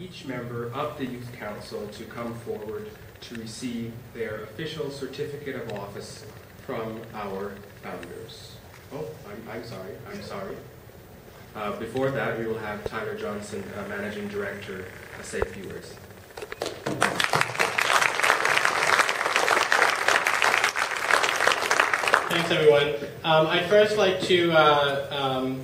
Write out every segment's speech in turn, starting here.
each member of the Youth Council to come forward to receive their official certificate of office from our founders. Oh, I'm, I'm sorry, I'm sorry. Uh, Before that, we will have Tyler Johnson, uh, Managing Director, uh, say a few words. Thanks, everyone. Um, I'd first like to uh, um,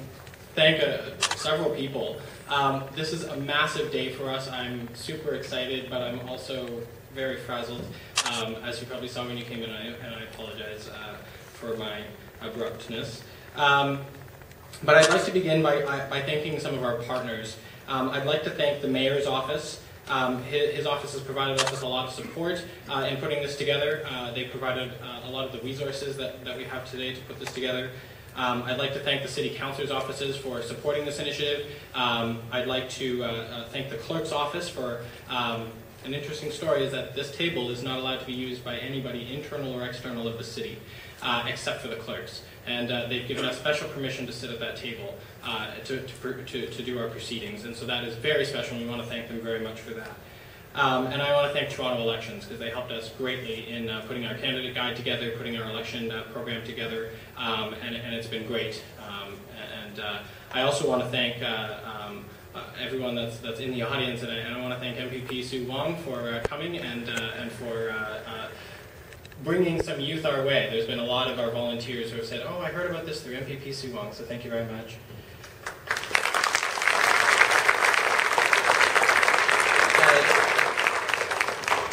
thank uh, several people. Um, this is a massive day for us. I'm super excited, but I'm also very frazzled, um, as you probably saw when you came in, I- and I apologize uh, for my abruptness. Um, but I'd like to begin by, by thanking some of our partners. Um, I'd like to thank the mayor's office. Um, his, his office has provided us with a lot of support uh, in putting this together. Uh, they provided uh, a lot of the resources that, that we have today to put this together. Um, I'd like to thank the city councilor's offices for supporting this initiative. Um, I'd like to uh, uh, thank the clerk's office for um, an interesting story is that this table is not allowed to be used by anybody internal or external of the city, uh, except for the clerks. And uh, they've given us special permission to sit at that table uh, to, to, to, to do our proceedings. And so that is very special, and we want to thank them very much for that. Um, and I want to thank Toronto Elections because they helped us greatly in uh, putting our candidate guide together, putting our election uh, program together, um, and, and it's been great. Um, and uh, I also want to thank uh, um, uh, everyone that's, that's in the audience, and I, and I want to thank MPP Soo Wong for uh, coming and, and for bringing some youth our way. There's been a lot of our volunteers who have said, oh, I heard about this through MPP Soo Wong, so thank you very much.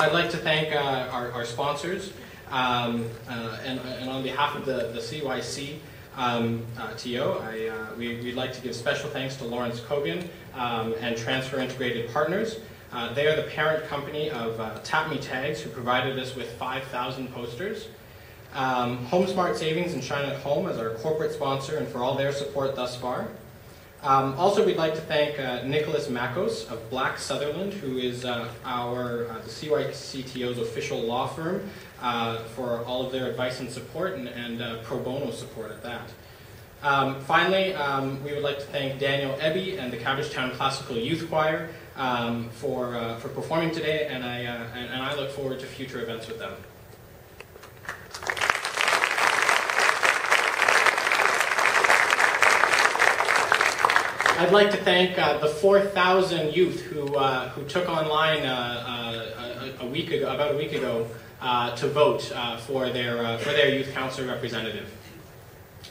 I'd like to thank uh, our, our sponsors, um, uh, and, and on behalf of the, the CYC um, uh, TO, uh, we, we'd like to give special thanks to Lawrence Kogan um, and Transfer Integrated Partners. Uh, they are the parent company of uh, Tap Me Tags, who provided us with 5,000 posters. Um, HomeSmart Savings and Shine at Home as our corporate sponsor and for all their support thus far. Um, also, we'd like to thank uh, Nicholas Makos of Black Sutherland, who is uh, our uh, the CYCTO's official law firm, uh, for all of their advice and support and, and uh, pro bono support at that. Um, finally, um, we would like to thank Daniel Ebby and the Cabbagetown Classical Youth Choir um, for, uh, for performing today, and I, and, and I look forward to future events with them. I'd like to thank uh, the 4,000 youth who, uh, who took online uh, uh, a, a week ago, about a week ago uh, to vote uh, for, their, for their youth council representative.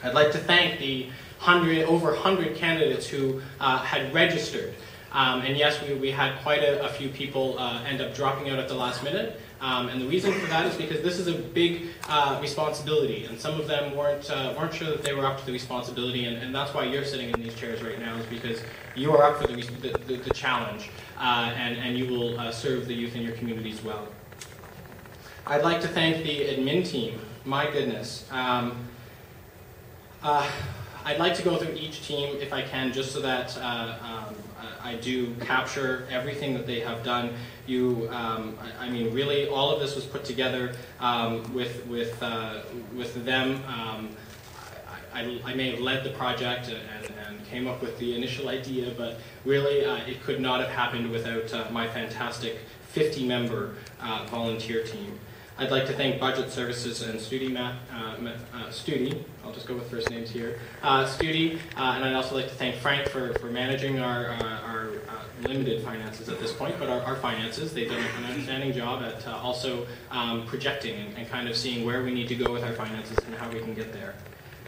I'd like to thank the 100, over 100 candidates who had registered. Um, and yes, we, we had quite a, a few people end up dropping out at the last minute. Um, and the reason for that is because this is a big uh, responsibility, and some of them weren't uh, weren't sure that they were up to the responsibility, and, and that's why you're sitting in these chairs right now, is because you are up for the the, the, challenge, uh, and and you will uh, serve the youth in your communities well. I'd like to thank the admin team. My goodness. Um, uh, I'd like to go through each team if I can, just so that uh, um, I I do capture everything that they have done. You, um, I, I mean, really, all of this was put together um, with with uh, with them. Um, I, I, may have led the project and, and, and came up with the initial idea, but really, uh, it could not have happened without uh, my fantastic 50-member uh, volunteer team. I'd like to thank Budget Services and Studi, Ma- uh, uh, Studi, I'll just go with first names here, uh, Studi, uh, and I'd also like to thank Frank for, for managing our, our limited finances at this point, but our, our finances. They've done an outstanding job at also um, projecting and, and kind of seeing where we need to go with our finances and how we can get there.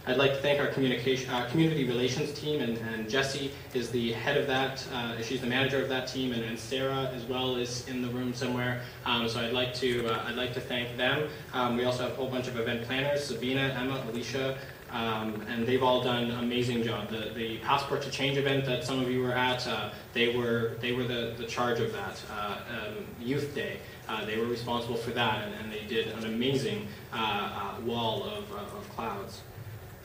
I'd like to thank our communication, uh, community relations team, and, and Jessie is the head of that. Uh, she's the manager of that team, and, and Sarah as well is in the room somewhere. Um, so I'd like to uh, I'd like to thank them. Um, we also have a whole bunch of event planners: Sabina, Emma, Alicia, um, and they've all done an amazing job. The, the Passport to Change event that some of you were at, uh, they were they were the, the charge of that. Uh, um, Youth Day, uh, they were responsible for that, and, and they did an amazing uh, uh, wall of, of clouds.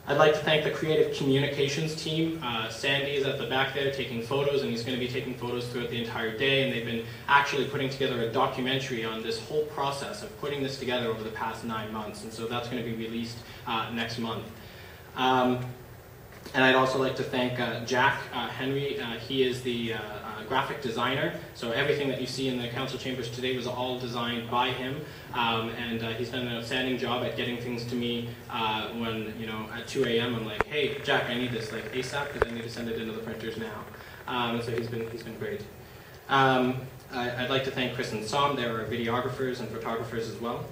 I'd like to thank the creative communications team. Uh, Sandy is at the back there taking photos, and he's going to be taking photos throughout the entire day. And they've been actually putting together a documentary on this whole process of putting this together over the past nine months. And so that's going to be released uh, next month. Um, And I'd also like to thank uh, Jack uh, Henry. Uh, he is the uh, uh, graphic designer. So everything that you see in the council chambers today was all designed by him. Um, and uh, he's done an outstanding job at getting things to me when, you know, at 2 a.m. I'm like, hey, Jack, I need this like ASAP because I need to send it into the printers now. Um, so he's been, he's been great. Um, I, I'd like to thank Chris and Som. They are videographers and photographers as well.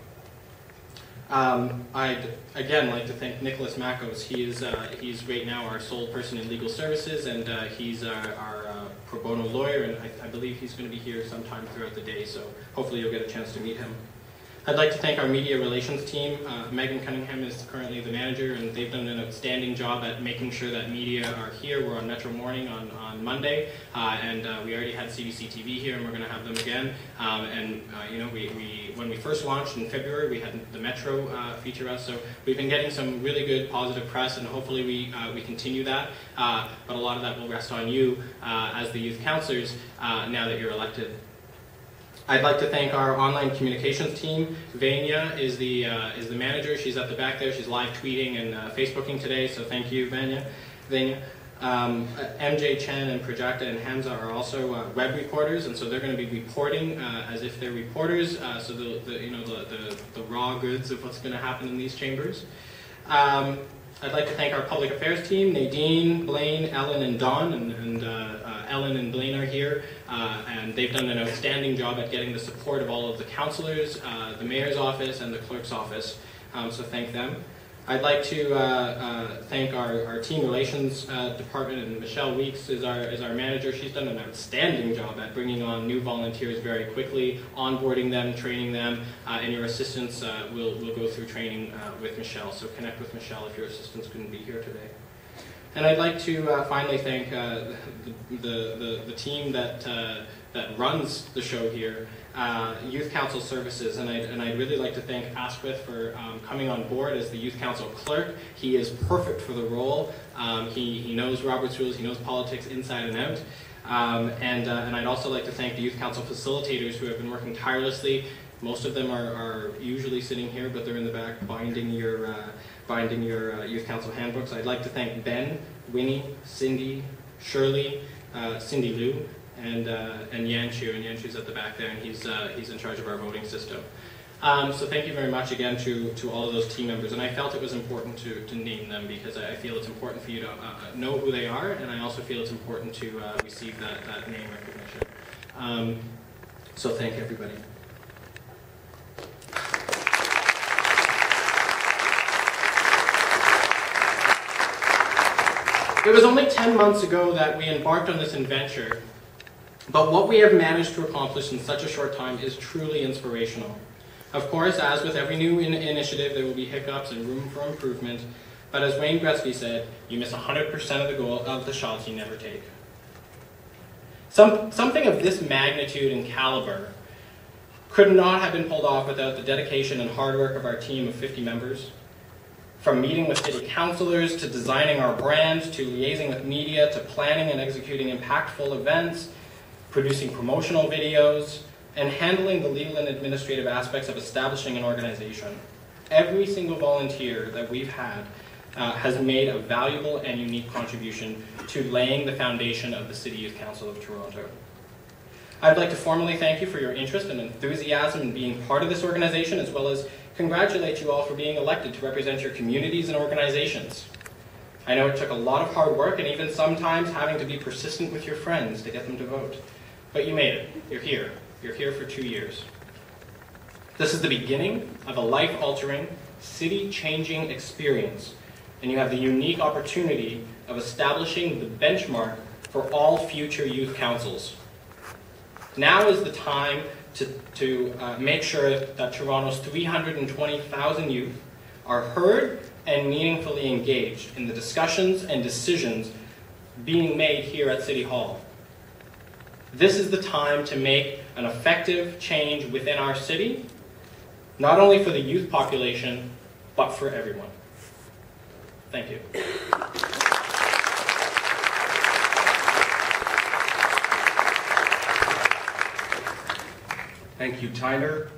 Um, I'd again like to thank Nicholas Makos. He is uh, he's right now our sole person in legal services, and uh, he's our, our uh, pro bono lawyer. And I, I believe he's going to be here sometime throughout the day. So hopefully you'll get a chance to meet him. I'd like to thank our media relations team. Uh, Megan Cunningham is currently the manager, and they've done an outstanding job at making sure that media are here. We're on Metro Morning on, on Monday, uh, and uh, we already had CBC TV here, and we're going to have them again. Um, and uh, you know, we, we when we first launched in February, we had the Metro uh, feature us, so we've been getting some really good positive press, and hopefully we uh, we continue that. But a lot of that will rest on you as the youth counselors now that you're elected. I'd like to thank our online communications team. Vanya is the uh, is the manager. She's at the back there. She's live tweeting and uh, Facebooking today. So thank you, Vanya. Vanya. Um, uh, MJ Chen and Prajakta and Hamza are also uh, web reporters, and so they're going to be reporting uh, as if they're reporters. Uh, so the, the you know the, the, the raw goods of what's going to happen in these chambers. Um, I'd like to thank our public affairs team, Nadine, Blaine, Ellen, and Don, and, and uh, uh, Ellen and Blaine are here, uh, and they've done an outstanding job at getting the support of all of the councilors, uh, the mayor's office, and the clerk's office, um, so thank them. I'd like to uh, uh, thank our, our team relations uh, department, and Michelle Weeks is our, is our manager. She's done an outstanding job at bringing on new volunteers very quickly, onboarding them, training them, uh, and your assistants uh, will, will go through training uh, with Michelle. So connect with Michelle if your assistants couldn't be here today. And I'd like to finally thank the, the, the, the team that, that runs the show here, uh, Youth Council Services, and I'd, and I'd really like to thank Asquith for um, coming on board as the Youth Council clerk. He is perfect for the role. Um, he, he knows Robert's rules, he knows politics inside and out. Um, and, uh, and I'd also like to thank the Youth Council facilitators who have been working tirelessly. Most of them are, are usually sitting here, but they're in the back binding your, uh, binding your uh, Youth Council handbooks. I'd like to thank Ben, Winnie, Cindy, Shirley, uh, Cindy Lou, and, uh, and Yanshu. And Yanshu's at the back there, and he's, uh, he's in charge of our voting system. Um, so thank you very much again to, to all of those team members. And I felt it was important to, to name them because I feel it's important for you to uh, know who they are, and I also feel it's important to uh, receive that, that name recognition. Um, so thank everybody. It was only 10 months ago that we embarked on this adventure, but what we have managed to accomplish in such a short time is truly inspirational. Of course, as with every new in- initiative, there will be hiccups and room for improvement, but as Wayne Gretzky said, you miss 100% of the goal of the shots you never take. Some, something of this magnitude and caliber could not have been pulled off without the dedication and hard work of our team of 50 members. From meeting with city councilors to designing our brand to liaising with media to planning and executing impactful events, producing promotional videos, and handling the legal and administrative aspects of establishing an organization. Every single volunteer that we've had uh, has made a valuable and unique contribution to laying the foundation of the City Youth Council of Toronto. I'd like to formally thank you for your interest and enthusiasm in being part of this organization, as well as congratulate you all for being elected to represent your communities and organizations. I know it took a lot of hard work and even sometimes having to be persistent with your friends to get them to vote. But you made it. You're here. You're here for two years. This is the beginning of a life altering, city changing experience, and you have the unique opportunity of establishing the benchmark for all future youth councils. Now is the time to, to uh, make sure that Toronto's 320,000 youth are heard and meaningfully engaged in the discussions and decisions being made here at City Hall. This is the time to make an effective change within our city, not only for the youth population, but for everyone. Thank you. Thank you, Tyler.